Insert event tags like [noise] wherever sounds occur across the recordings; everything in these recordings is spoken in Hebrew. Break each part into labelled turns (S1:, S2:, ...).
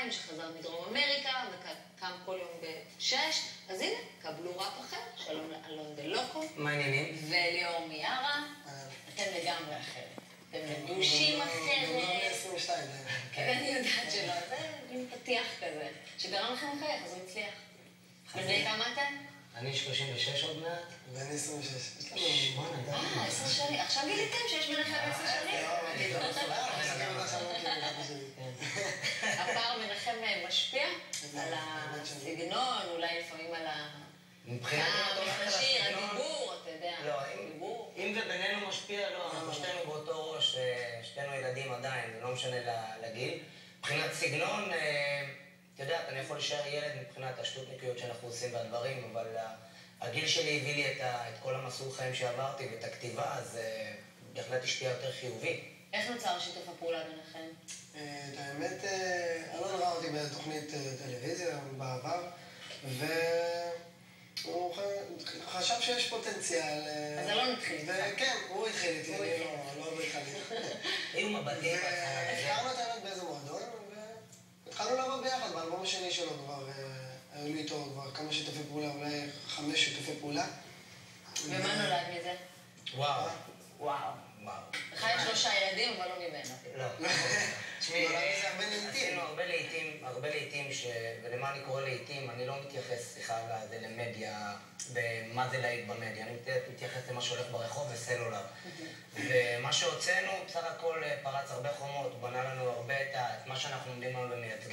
S1: צהריים, שחזר מדרום אמריקה, וקם כל יום בשש, אז הנה, קבלו ראפ אחר, שלום לאלון דלוקו.
S2: מה העניינים?
S1: וליאור מיארה. אתם לגמרי אחרת. אתם לבושים אחרת. אני יודעת שלא, זה פתיח כזה, שגרם לכם לחייך, אז הוא הצליח. בני כמה אתם?
S2: אני 36 עוד מעט.
S3: ואני 26. יש לנו...
S2: שמונה, די.
S1: אה, עשר שנים. עכשיו גיליתם שיש ביניכם עשר שנים? הפער ביניכם משפיע על הסגנון, אולי לפעמים על ה...
S2: מבחינת
S1: אה,
S2: אם אתה הולך על
S1: השיר, הדיבור, אתה יודע.
S2: לא, אם- זה בינינו משפיע, לא, אנחנו שתינו באותו ראש, אה, שתינו ילדים עדיין, לא משנה לגיל. מבחינת סגנון, אה, את יודעת, אני יכול להישאר ילד מבחינת השטותניקיות שאנחנו עושים והדברים, אבל ה- הגיל שלי הביא לי את ה- את כל המסלול חיים שעברתי ואת הכתיבה, אז אה, בהחלט השפיע יותר חיובי.
S1: איך נוצר שיתוף הפעולה ביניכם?
S3: אה, את האמת, אה, אלון ראה אותי בתוכנית אה, טלוויזיה בעבר, והוא חשב שיש פוטנציאל. אה,
S1: אז אלון התחיל איתך.
S3: וכן, הוא התחיל איתי, אני. לא- לא התחלתי. [laughs]
S2: היו מבטים.
S3: והכרנו את והתחלנו לעבוד ביחד, באלבום השני שלו כבר, אה, היו לי איתו כבר כמה שיתופי פעולה, אולי חמש שיתופי פעולה.
S1: ומה נולד מזה?
S2: וואו,
S1: וואו.
S2: וואו.
S1: לך יש שלושה ילדים, אבל לא ממנו.
S2: לא. [laughs] תשמעי,
S3: זה הרבה לעיתים.
S2: עשינו הרבה לעיתים, הרבה לעיתים, ש... ולמה אני קורא לעיתים, אני לא מתייחס, סליחה, לזה למדיה, במה זה להיט במדיה, אני מת- מתייחס למה שהולך ברחוב וסלולר. [laughs] ומה שהוצאנו, בסך הכל אה, פרץ הרבה חומות, בנה לנו הרבה. את מה שאנחנו עומדים היום ומייצגים.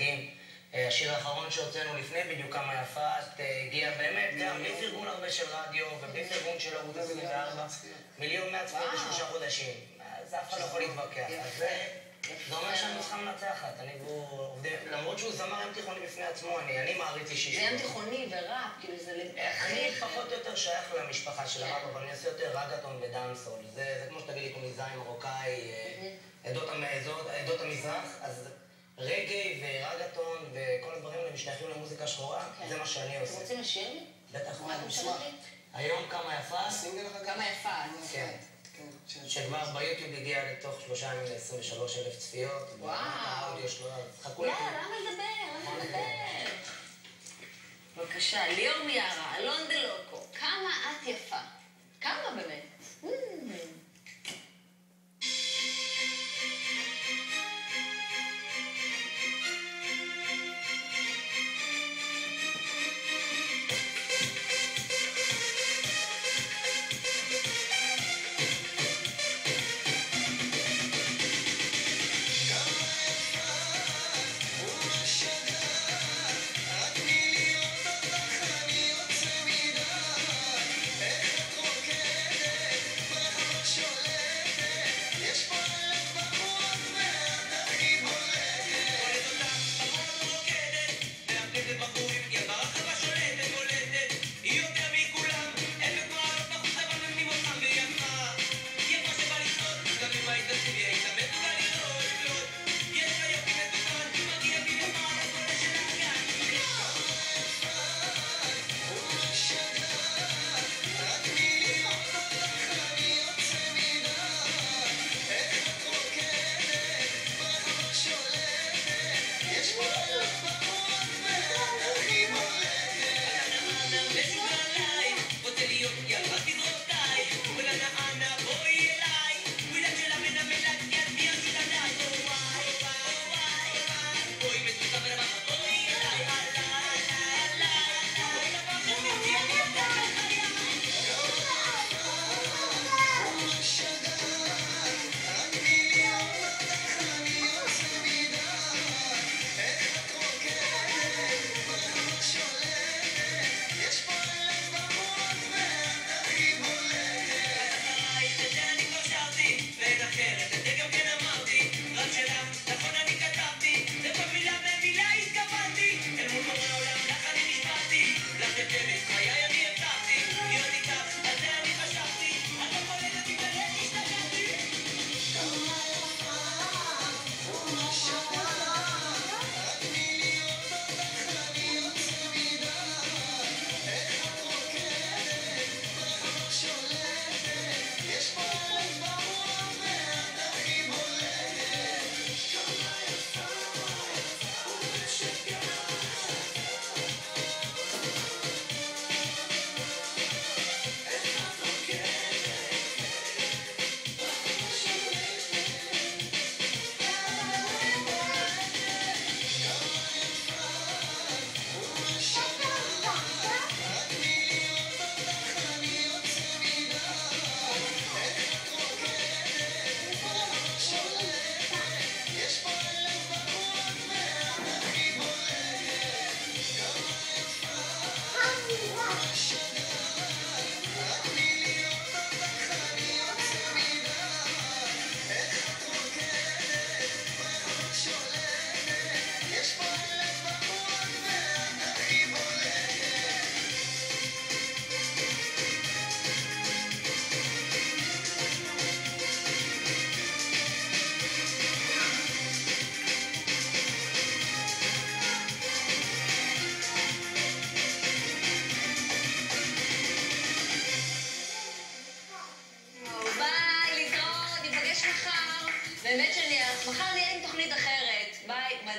S2: השיר האחרון שהוצאנו לפני בדיוק כמה יפת, אה, הגיע באמת גם בלי פרגון הרבה של רדיו ובלי פרגון של ערוץ 24. מיליון
S1: וואו.
S2: בשלושה חודשים. אז אף אחד לא יכול להתווכח. זה אומר שאני נוסחה מנצחת. אני עובדים, למרות שהוא זמר ים תיכוני בפני עצמו, אני אני מעריץ אישי
S1: זה. ים תיכוני וראפ, כאילו זה...
S2: אני פחות או יותר שייך למשפחה של הראפ, אבל אני עושה יותר רגטון ודאנסול. זה כמו שתגידי קומיזאי מרוקאי, אה, עדות המזרח, אז רגעי ורגטון וכל הדברים האלה משתייכים למוזיקה שחורה,
S1: כן.
S2: זה מה שאני
S1: אתם
S2: עושה.
S1: רוצים לשיר לי?
S2: בטח.
S1: מה אתם לי?
S2: היום כמה יפה,
S3: סינגל אחד?
S1: כמה יפה את.
S2: כן.
S3: כן, ש-
S2: שכבר ביוטיוב הגיע לתוך שלושה ימים ל-23 אלף צפיות.
S1: וואו.
S2: חכו
S1: יאללה,
S2: לכם.
S1: למה לדבר? למה לדבר? בבקשה, ליאור מיארה, This is my life.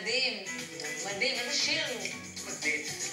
S1: מדהים. מדהים, איזה שיר. מדהים.